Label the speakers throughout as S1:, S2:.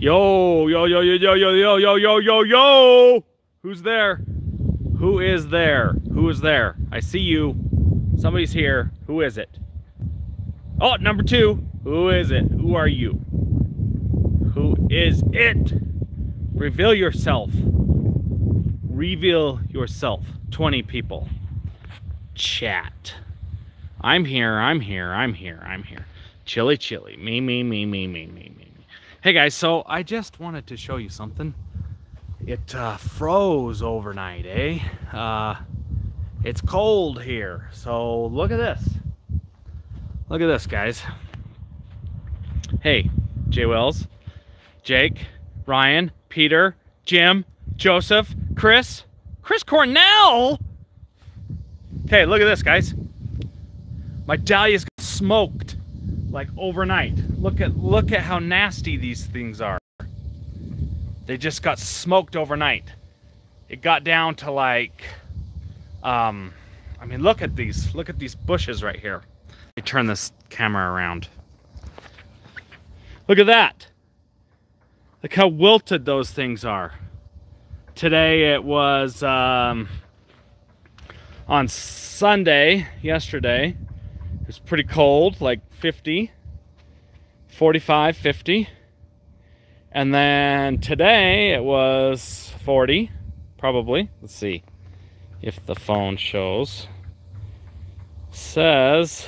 S1: Yo, yo, yo, yo, yo, yo, yo, yo, yo, yo, yo! Who's there? Who is there? Who is there? I see you. Somebody's here. Who is it? Oh, number two. Who is it? Who are you? Who is it? Reveal yourself. Reveal yourself. 20 people. Chat. I'm here, I'm here, I'm here, I'm here. Chilly, chilly. Me, me, me, me, me, me, me. Hey guys, so I just wanted to show you something. It uh, froze overnight, eh? Uh, it's cold here, so look at this. Look at this, guys. Hey, Jay Wells, Jake, Ryan, Peter, Jim, Joseph, Chris, Chris Cornell. Okay, look at this, guys. My dahlias got smoked like overnight. Look at look at how nasty these things are. They just got smoked overnight. It got down to like um I mean look at these look at these bushes right here. Me turn this camera around. Look at that. Look how wilted those things are. Today it was um, on Sunday, yesterday, it was pretty cold, like 50, 45, 50. And then today it was 40, probably. Let's see if the phone shows. Says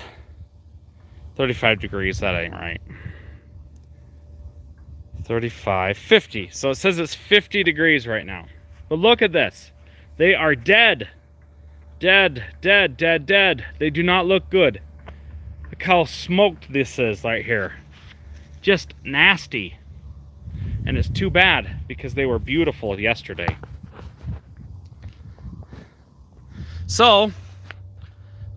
S1: 35 degrees, that ain't right. 35, 50. So it says it's 50 degrees right now. But look at this. They are dead. Dead, dead, dead, dead. They do not look good. Look how smoked this is right here. Just nasty. And it's too bad because they were beautiful yesterday. So,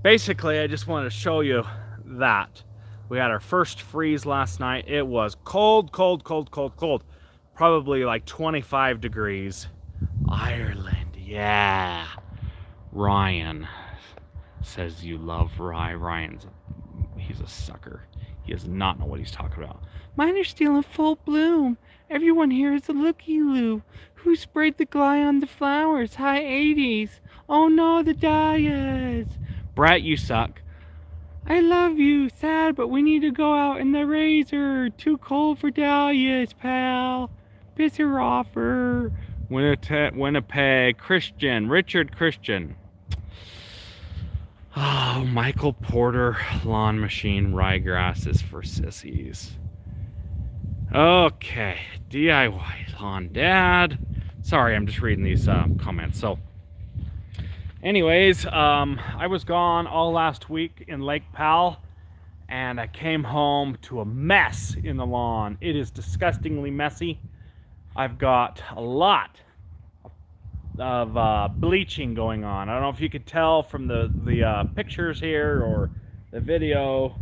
S1: basically, I just wanted to show you that. We had our first freeze last night. It was cold, cold, cold, cold, cold. Probably like 25 degrees. Ireland, yeah. Ryan says you love Rye. Ryan's he's a sucker. He does not know what he's talking about. Mine are still in full bloom. Everyone here is a looky-loo. Who sprayed the gly on the flowers? High 80s. Oh no, the dahlias. Brett, you suck. I love you. Sad, but we need to go out in the razor. Too cold for dahlias, pal. Pisser offer. Winnipeg, Christian, Richard Christian. Oh, Michael Porter, lawn machine, ryegrass is for sissies. Okay, DIY lawn dad. Sorry, I'm just reading these uh, comments. So, anyways, um, I was gone all last week in Lake Powell, and I came home to a mess in the lawn. It is disgustingly messy. I've got a lot of uh, bleaching going on. I don't know if you could tell from the, the uh, pictures here or the video.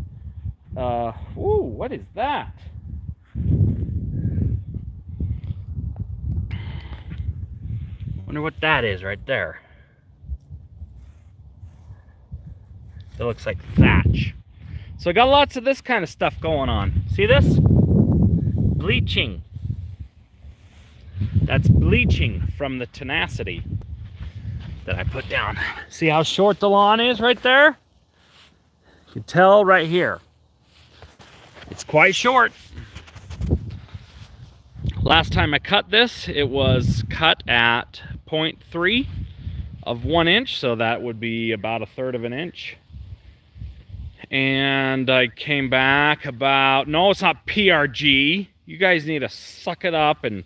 S1: Uh, ooh, what is that? Wonder what that is right there. It looks like thatch. So I got lots of this kind of stuff going on. See this? Bleaching. That's bleaching from the tenacity that I put down. See how short the lawn is right there? You can tell right here. It's quite short. Last time I cut this, it was cut at 0.3 of one inch, so that would be about a third of an inch. And I came back about, no, it's not PRG. You guys need to suck it up and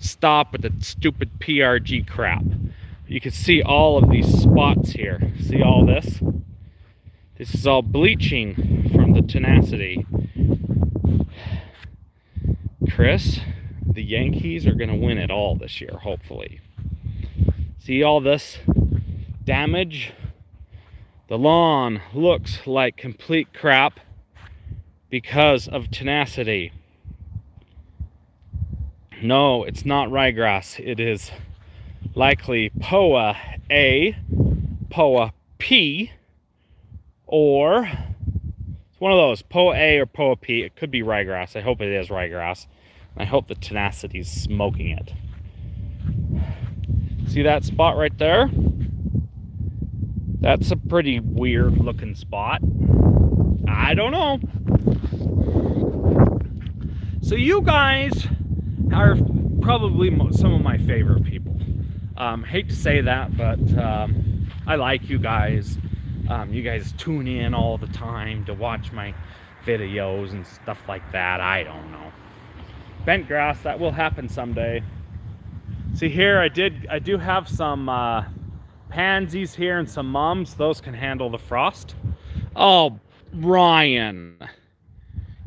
S1: stop with the stupid PRG crap. You can see all of these spots here. See all this? This is all bleaching from the tenacity. Chris, the Yankees are going to win it all this year, hopefully. See all this damage? The lawn looks like complete crap because of tenacity. No, it's not ryegrass. It is likely POA A, POA P, or it's one of those, POA A or POA P. It could be ryegrass. I hope it is ryegrass. I hope the tenacity's smoking it. See that spot right there? That's a pretty weird looking spot. I don't know. So you guys are probably some of my favorite people. Um, hate to say that, but um, I like you guys. Um, you guys tune in all the time to watch my videos and stuff like that. I don't know. Bent grass, that will happen someday. See here, I did, I do have some uh, pansies here and some mums. Those can handle the frost. Oh, Ryan,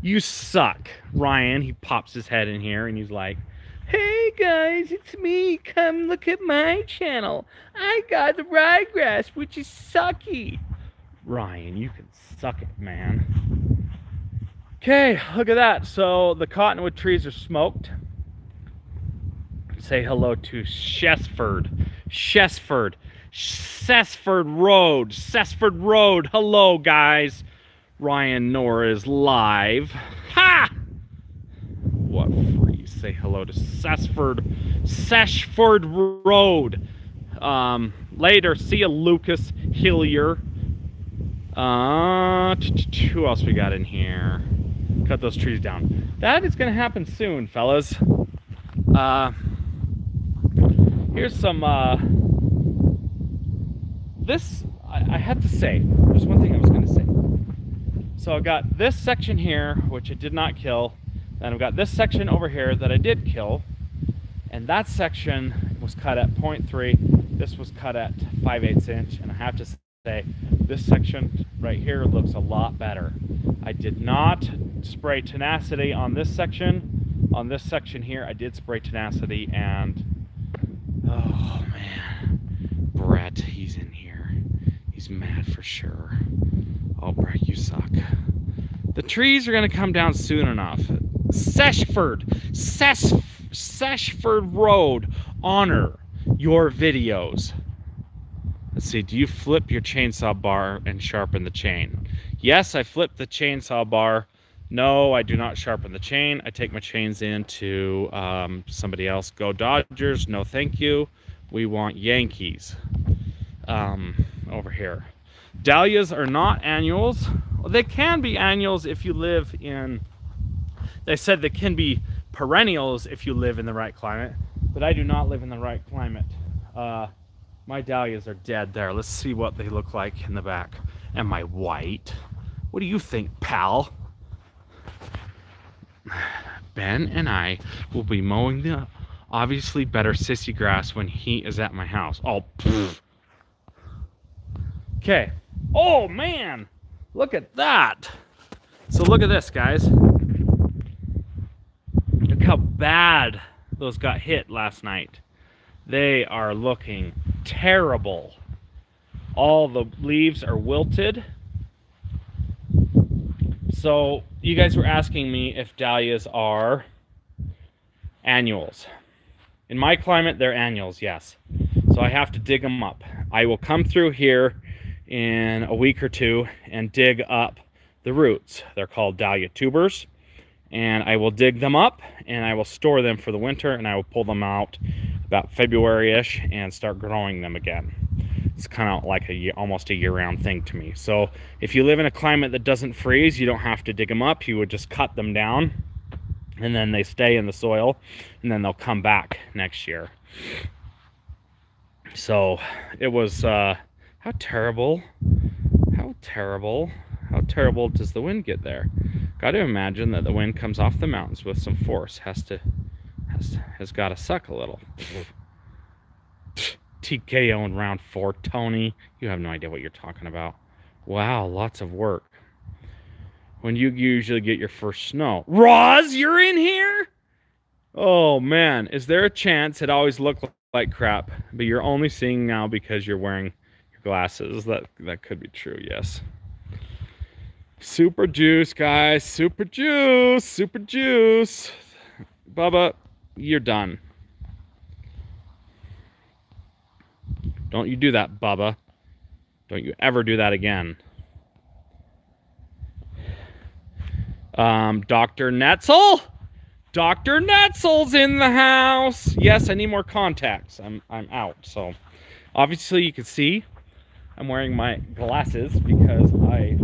S1: you suck. Ryan, he pops his head in here and he's like, Hey guys, it's me. Come look at my channel. I got the ryegrass, which is sucky. Ryan, you can suck it, man. Okay, look at that. So the cottonwood trees are smoked. Say hello to Shesford. Shesford. Cessford Road. Cessford Road. Hello, guys. Ryan Nora is live. Ha! What freeze? Say hello to Cessford. Seshford Road. Um, later, see you, Lucas Hillier. Uh, who else we got in here? Cut those trees down. That is going to happen soon, fellas. Uh, here's some, uh, this, I, I had to say, there's one thing I was going to say. So I've got this section here, which I did not kill. Then I've got this section over here that I did kill. And that section was cut at 0.3. This was cut at 5 8 inch. And I have to say, this section right here looks a lot better. I did not spray tenacity on this section. On this section here, I did spray tenacity and oh man, Brett, he's in here. He's mad for sure. Oh, Brett, you suck. The trees are gonna come down soon enough. Seshford, Ses Seshford Road, honor your videos. Let's see, do you flip your chainsaw bar and sharpen the chain? Yes, I flip the chainsaw bar. No, I do not sharpen the chain. I take my chains in to um, somebody else. Go Dodgers. No, thank you. We want Yankees um, over here. Dahlias are not annuals. Well, they can be annuals if you live in, they said they can be perennials if you live in the right climate, but I do not live in the right climate. Uh, my dahlias are dead there. Let's see what they look like in the back. Am I white? What do you think, pal? Ben and I will be mowing the obviously better sissy grass when he is at my house. Oh, Okay. Oh, man. Look at that. So look at this, guys. Look how bad those got hit last night. They are looking terrible. All the leaves are wilted. So you guys were asking me if dahlias are annuals. In my climate, they're annuals, yes. So I have to dig them up. I will come through here in a week or two and dig up the roots. They're called dahlia tubers. And I will dig them up and I will store them for the winter and I will pull them out about February-ish and start growing them again. It's kind of like a almost a year-round thing to me. So if you live in a climate that doesn't freeze, you don't have to dig them up. You would just cut them down and then they stay in the soil and then they'll come back next year. So it was, uh, how terrible, how terrible, how terrible does the wind get there? Got to imagine that the wind comes off the mountains with some force, has to has, has got to suck a little. TKO in round four. Tony, you have no idea what you're talking about. Wow, lots of work. When you usually get your first snow. Roz, you're in here? Oh, man. Is there a chance it always looked like crap, but you're only seeing now because you're wearing glasses? That, that could be true, yes. Super juice, guys. Super juice. Super juice. Bubba, you're done. Don't you do that, Bubba. Don't you ever do that again. Um, Dr. Netzel? Dr. Netzel's in the house. Yes, I need more contacts. I'm I'm out. So obviously you can see I'm wearing my glasses because I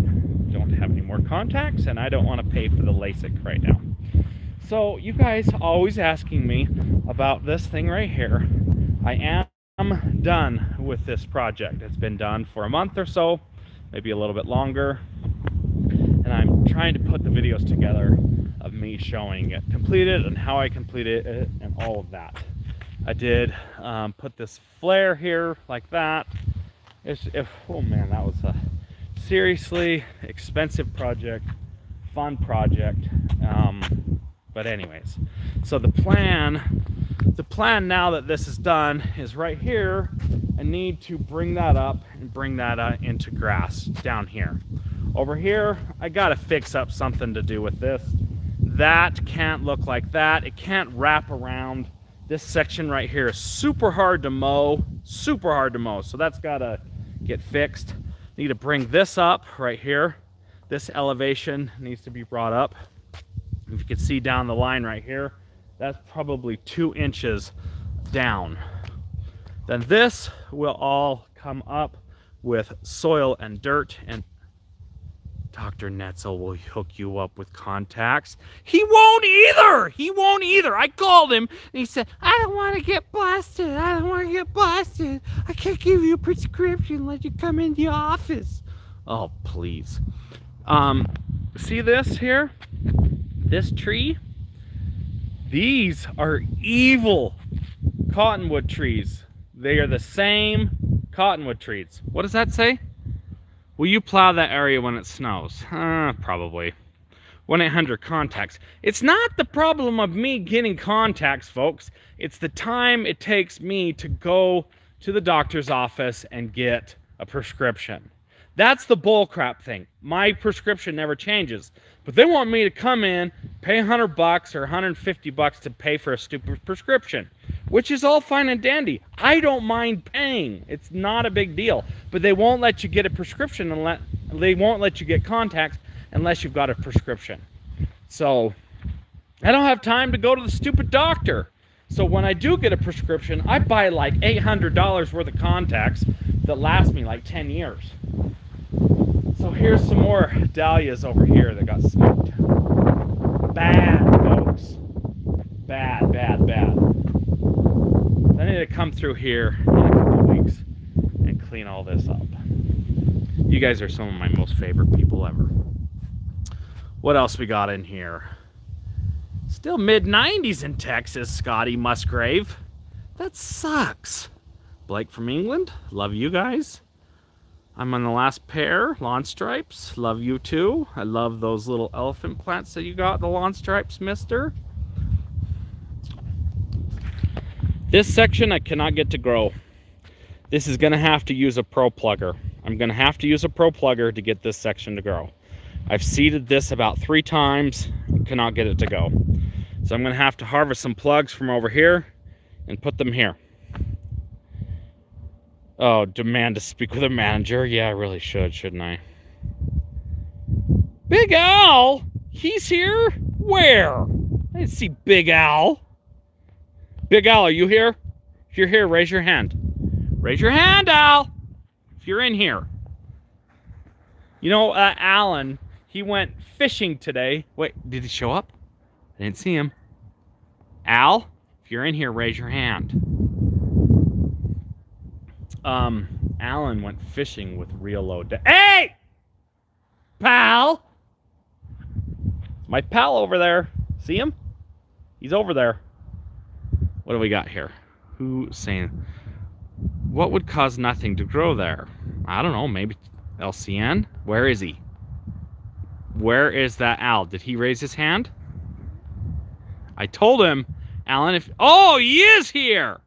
S1: don't have any more contacts and I don't want to pay for the LASIK right now. So you guys always asking me about this thing right here. I am done with this project. It's been done for a month or so, maybe a little bit longer. And I'm trying to put the videos together of me showing it completed and how I completed it and all of that. I did um, put this flare here like that. It's, if, oh man, that was a seriously expensive project, fun project. Um, but anyways, so the plan, the plan now that this is done is right here. I need to bring that up and bring that uh, into grass down here. Over here, I gotta fix up something to do with this. That can't look like that. It can't wrap around. This section right here is super hard to mow, super hard to mow. So that's gotta get fixed. Need to bring this up right here. This elevation needs to be brought up. If you can see down the line right here, that's probably two inches down. Then this will all come up with soil and dirt and Dr. Netzel will hook you up with contacts. He won't either. He won't either. I called him and he said, I don't want to get busted. I don't want to get busted. I can't give you a prescription unless you come in the office. Oh, please. Um, see this here? This tree? These are evil cottonwood trees. They are the same cottonwood trees. What does that say? Will you plow that area when it snows? Uh, probably. 1-800 contacts. It's not the problem of me getting contacts, folks. It's the time it takes me to go to the doctor's office and get a prescription. That's the bullcrap thing. My prescription never changes. But they want me to come in, pay 100 bucks or 150 bucks to pay for a stupid prescription, which is all fine and dandy. I don't mind paying. It's not a big deal. But they won't let you get a prescription unless they won't let you get contacts unless you've got a prescription. So I don't have time to go to the stupid doctor. So when I do get a prescription, I buy like $800 worth of contacts that last me like 10 years. So here's some more dahlias over here that got smoked. Bad, folks. Bad, bad, bad. I need to come through here in a couple weeks and clean all this up. You guys are some of my most favorite people ever. What else we got in here? Still mid 90s in Texas, Scotty Musgrave. That sucks. Blake from England, love you guys. I'm on the last pair, lawn stripes. Love you too. I love those little elephant plants that you got, the lawn stripes, mister. This section I cannot get to grow. This is gonna have to use a pro plugger. I'm gonna have to use a pro plugger to get this section to grow. I've seeded this about three times, cannot get it to go. So I'm gonna have to harvest some plugs from over here and put them here. Oh, demand to speak with a manager? Yeah, I really should, shouldn't I? Big Al? He's here? Where? I didn't see Big Al. Big Al, are you here? If you're here, raise your hand. Raise your hand, Al, if you're in here. You know, uh, Alan, he went fishing today. Wait, did he show up? I didn't see him. Al, if you're in here, raise your hand. Um, Alan went fishing with Reel Low. hey, pal! My pal over there. See him? He's over there. What do we got here? Who's saying? What would cause nothing to grow there? I don't know. Maybe LCN. Where is he? Where is that Al? Did he raise his hand? I told him, Alan, if... Oh, he is here!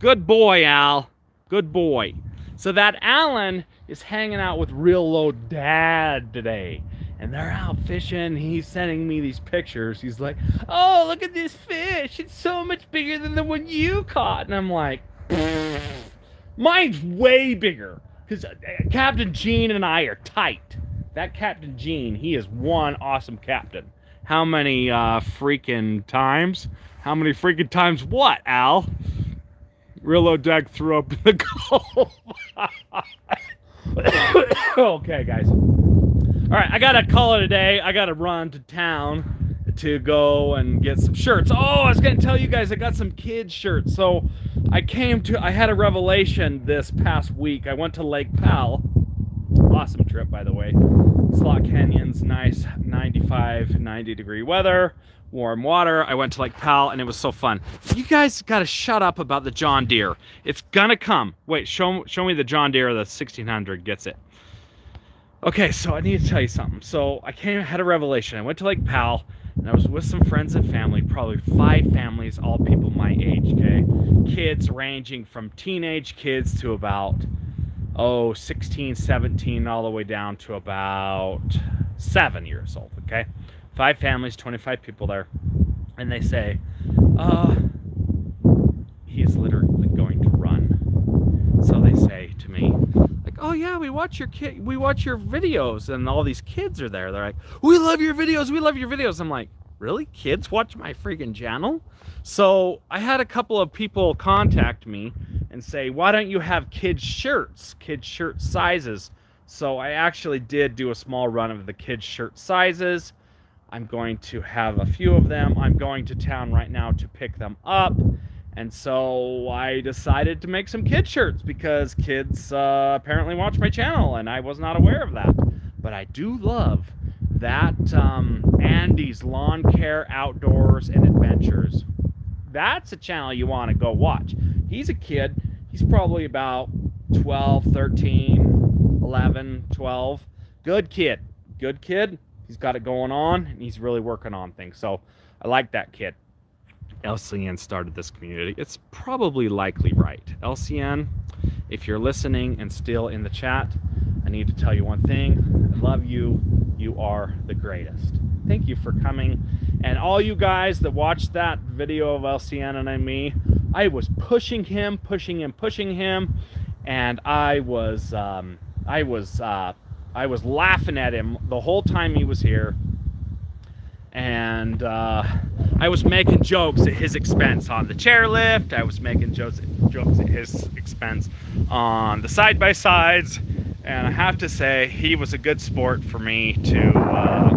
S1: Good boy, Al. Good boy. So that Alan is hanging out with Reel Low Dad today. And they're out fishing. He's sending me these pictures. He's like, oh, look at this fish. It's so much bigger than the one you caught. And I'm like, mine's way bigger. Because uh, Captain Gene and I are tight. That Captain Gene, he is one awesome captain. how many uh, freaking times? How many freaking times what, Al? Real Deck threw up the goal. okay, guys. All right, I gotta call it a day. I gotta run to town to go and get some shirts. Oh, I was gonna tell you guys I got some kids shirts. So I came to I had a revelation this past week. I went to Lake Powell. Awesome trip, by the way. Slot Canyon's nice 95, 90 degree weather, warm water. I went to Lake Powell and it was so fun. You guys got to shut up about the John Deere. It's gonna come. Wait, show show me the John Deere. The 1600 gets it. Okay, so I need to tell you something. So I came had a revelation. I went to Lake Powell and I was with some friends and family, probably five families, all people my age, okay? Kids ranging from teenage kids to about, oh, 16, 17, all the way down to about seven years old, okay? Five families, 25 people there. And they say, uh, he is literally going to run. So they say to me, like, oh yeah, we watch your kid, we watch your videos, and all these kids are there. They're like, we love your videos, we love your videos. I'm like, really? Kids watch my freaking channel? So I had a couple of people contact me and say, why don't you have kids shirts, kids shirt sizes? So I actually did do a small run of the kids shirt sizes. I'm going to have a few of them. I'm going to town right now to pick them up and so I decided to make some kid shirts because kids uh, apparently watch my channel and I was not aware of that. But I do love that um, Andy's Lawn Care Outdoors and Adventures. That's a channel you want to go watch. He's a kid. He's probably about 12, 13, 11, 12. Good kid. Good kid. He's got it going on and he's really working on things. So I like that kid. LCN started this community. It's probably likely right. LCN, if you're listening and still in the chat, I need to tell you one thing. I love you. You are the greatest. Thank you for coming. And all you guys that watched that video of LCN and me, I was pushing him, pushing him, pushing him, and I was, um, I was, uh, I was laughing at him the whole time he was here and uh, I was making jokes at his expense on the chairlift. I was making jokes at his expense on the side by sides, and I have to say he was a good sport for me to uh,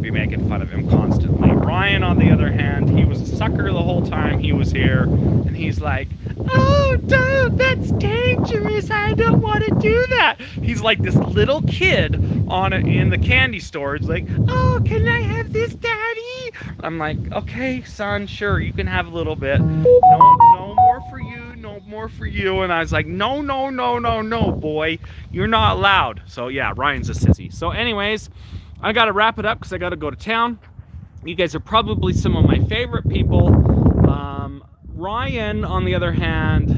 S1: be making fun of him constantly. Ryan, on the other hand, he was a sucker the whole time he was here, and he's like, "Oh, dude, that's dangerous. I don't want to do that." He's like this little kid on it in the candy store. It's like, "Oh, can I have this, Daddy?" I'm like, "Okay, son, sure, you can have a little bit. No, no more for you." No more for you. And I was like, no, no, no, no, no, boy. You're not allowed. So yeah, Ryan's a sissy. So anyways, I got to wrap it up because I got to go to town. You guys are probably some of my favorite people. Um, Ryan, on the other hand,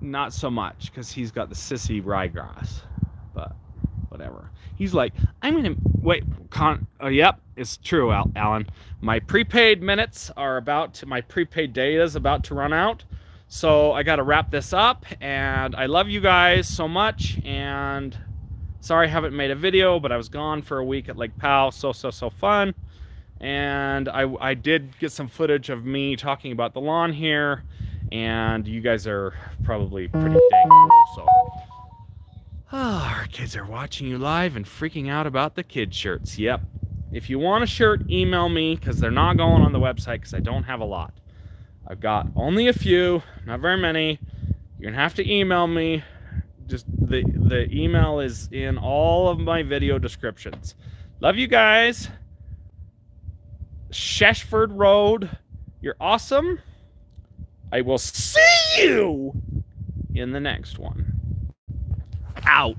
S1: not so much because he's got the sissy ryegrass. Whatever. He's like, I'm gonna wait. Con. Oh, yep, it's true, Al Alan. My prepaid minutes are about to. My prepaid data is about to run out. So I got to wrap this up. And I love you guys so much. And Sorry I haven't made a video, but I was gone for a week at Lake Powell. So, so, so fun. And I, I did get some footage of me talking about the lawn here. And you guys are probably pretty dang cool. So, oh, our kids are watching you live and freaking out about the kid shirts. Yep. If you want a shirt, email me because they're not going on the website because I don't have a lot. I've got only a few, not very many. You're to have to email me just the the email is in all of my video descriptions. Love you guys. Sheshford Road, you're awesome. I will see you in the next one. Out.